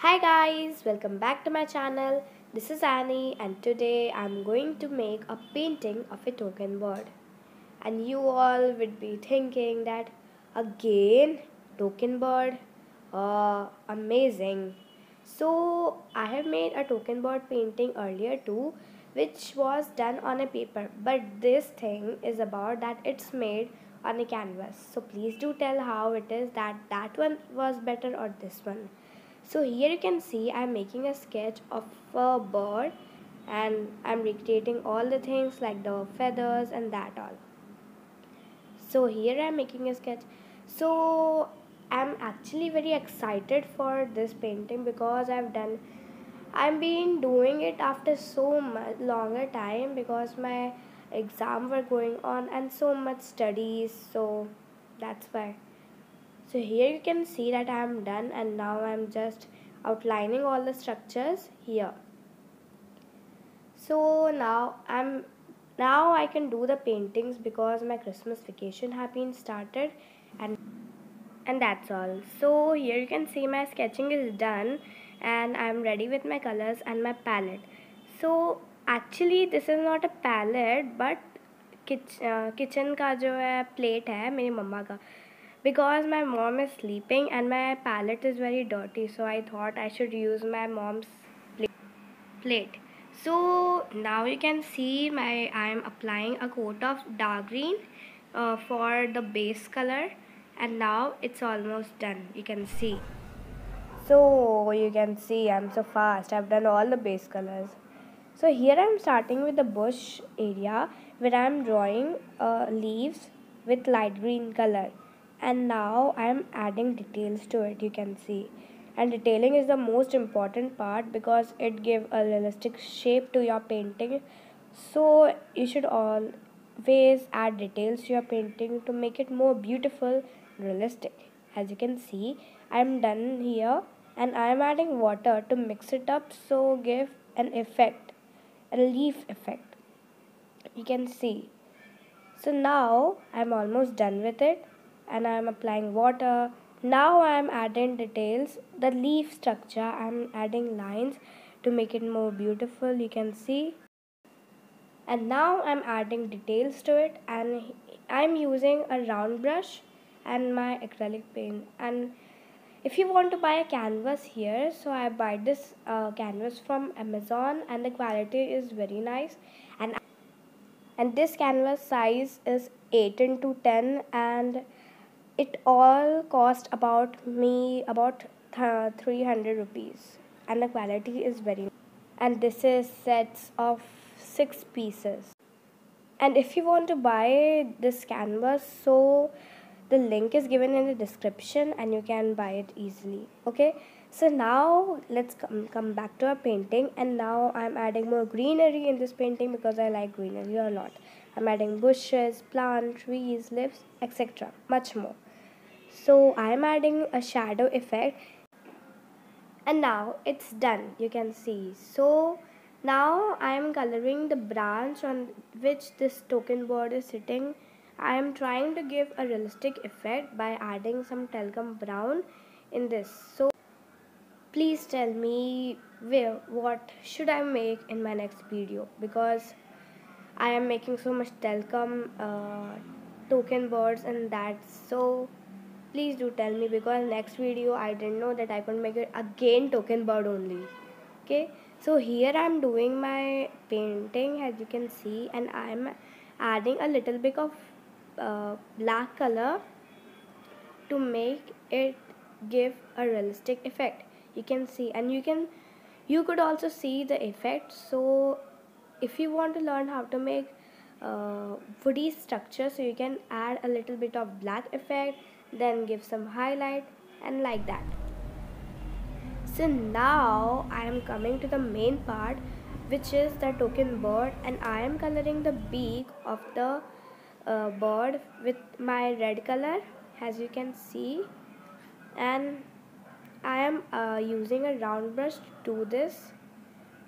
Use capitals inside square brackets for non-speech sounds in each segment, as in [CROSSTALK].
Hi guys, welcome back to my channel. This is Annie and today I'm going to make a painting of a toucan bird. And you all would be thinking that again toucan bird? Uh, amazing. So I have made a toucan bird painting earlier too which was done on a paper but this thing is about that it's made on a canvas so please do tell how it is that that one was better or this one so here you can see I'm making a sketch of a bird and I'm recreating all the things like the feathers and that all. So here I'm making a sketch. So I'm actually very excited for this painting because I've done I've been doing it after so much longer time because my exam were going on and so much studies. So that's why so here you can see that I am done and now I'm just outlining all the structures here so now I'm now I can do the paintings because my Christmas vacation have been started and and that's all so here you can see my sketching is done and I'm ready with my colors and my palette so actually this is not a palette but kitchen का जो है plate है मेरी मम्मा का because my mom is sleeping and my palette is very dirty so I thought I should use my mom's plate. So now you can see my I am applying a coat of dark green uh, for the base color and now it's almost done you can see. So you can see I'm so fast I've done all the base colors. So here I'm starting with the bush area where I'm drawing uh, leaves with light green color and now I am adding details to it you can see. And detailing is the most important part because it gives a realistic shape to your painting. So you should always add details to your painting to make it more beautiful realistic. As you can see I am done here and I am adding water to mix it up so give an effect a leaf effect. You can see. So now I'm almost done with it and I am applying water. Now I am adding details, the leaf structure, I am adding lines to make it more beautiful you can see. And now I am adding details to it and I am using a round brush and my acrylic paint and if you want to buy a canvas here so I buy this uh, canvas from Amazon and the quality is very nice and and this canvas size is 8 into 10 and it all cost about me about 300 rupees. And the quality is very and this is sets of six pieces. And if you want to buy this canvas so the link is given in the description and you can buy it easily. Okay? So now let's come, come back to our painting. And now I'm adding more greenery in this painting because I like greenery a lot. I'm adding bushes, plants, trees, leaves, etc. much more so I'm adding a shadow effect. And now it's done you can see. So now I am coloring the branch on which this toucan bird is sitting. I am trying to give a realistic effect by adding some talcum brown in this. So please tell me where what should I make in my next video? Because I am making so much talcum uh, toucan birds and that so please do tell me because next video I didn't know that I could make it again toucan bird only. Okay? So here I'm doing my painting as you can see and I'm adding a little bit of uh, black color to make it give a realistic effect. You can see and you can you could also see the effect. So if you want to learn how to make uh, woody structure so you can add a little bit of black effect then give some highlight and like that. So now I am coming to the main part which is the toucan bird and I am coloring the beak of the uh, bird with my red color as you can see. And I am uh, using a round brush to do this.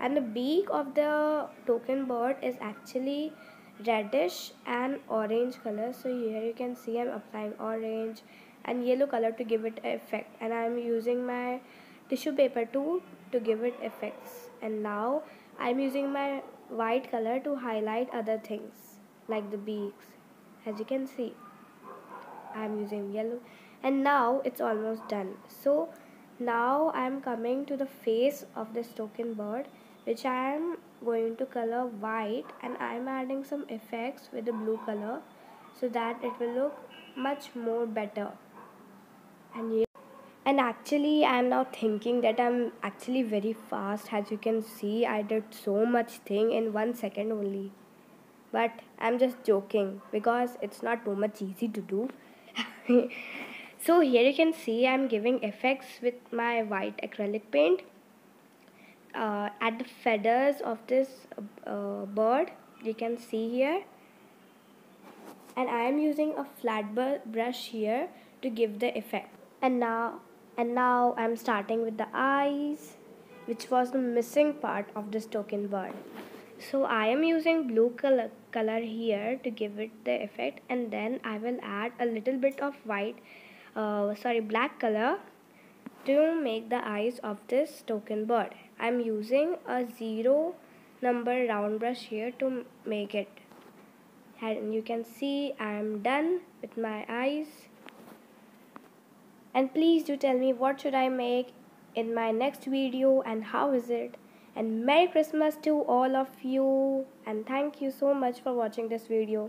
And the beak of the toucan bird is actually reddish and orange color. So here you can see I'm applying orange and yellow color to give it effect. And I'm using my tissue paper too to give it effects. And now I'm using my white color to highlight other things like the beaks. As you can see I'm using yellow. And now it's almost done. So now I'm coming to the face of this toucan bird which I am going to color white and I'm adding some effects with the blue color so that it will look much more better. And yeah, and actually i'm now thinking that i'm actually very fast. As you can see i did so much thing in one second only. But i'm just joking because it's not too much easy to do. [LAUGHS] So here you can see i'm giving effects with my white acrylic paint uh, at the feathers of this uh, bird you can see here. And I am using a flat brush here to give the effect. And now and now I'm starting with the eyes which was the missing part of this toucan bird. So I am using blue color, color here to give it the effect. And then I will add a little bit of white uh, sorry black color to make the eyes of this toucan bird I'm using a zero number round brush here to make it. And you can see I'm done with my eyes. And please do tell me what should I make in my next video and how is it? And Merry Christmas to all of you. And thank you so much for watching this video